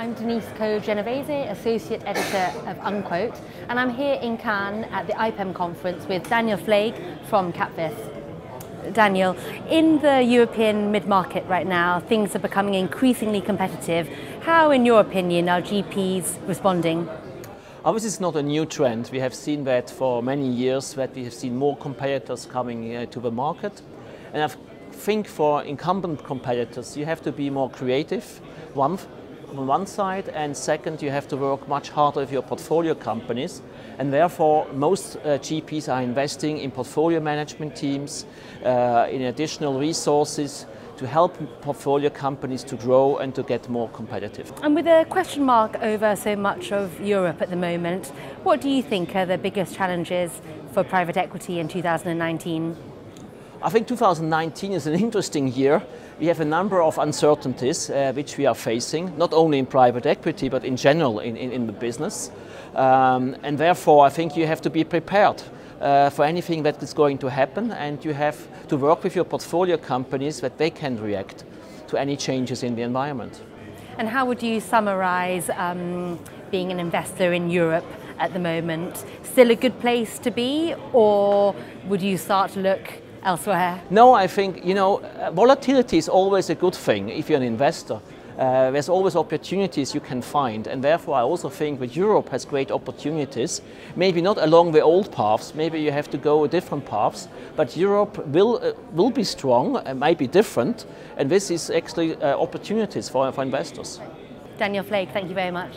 I'm Denise Co-Genovese, Associate Editor of Unquote, and I'm here in Cannes at the IPEM conference with Daniel Flaig from Capvis. Daniel, in the European mid-market right now, things are becoming increasingly competitive. How, in your opinion, are GPs responding? Obviously, it's not a new trend. We have seen that for many years, that we have seen more competitors coming uh, to the market. And I think for incumbent competitors, you have to be more creative, one, on one side, and second, you have to work much harder with your portfolio companies. And therefore, most uh, GPs are investing in portfolio management teams, uh, in additional resources to help portfolio companies to grow and to get more competitive. And with a question mark over so much of Europe at the moment, what do you think are the biggest challenges for private equity in 2019? I think 2019 is an interesting year. We have a number of uncertainties uh, which we are facing, not only in private equity, but in general in, in, in the business. Um, and therefore, I think you have to be prepared uh, for anything that is going to happen, and you have to work with your portfolio companies that they can react to any changes in the environment. And how would you summarize um, being an investor in Europe at the moment? Still a good place to be, or would you start to look elsewhere? No, I think, you know, volatility is always a good thing if you're an investor. Uh, there's always opportunities you can find, and therefore I also think that Europe has great opportunities. Maybe not along the old paths, maybe you have to go different paths, but Europe will, uh, will be strong, it might be different, and this is actually uh, opportunities for, for investors. Daniel Flaig, thank you very much.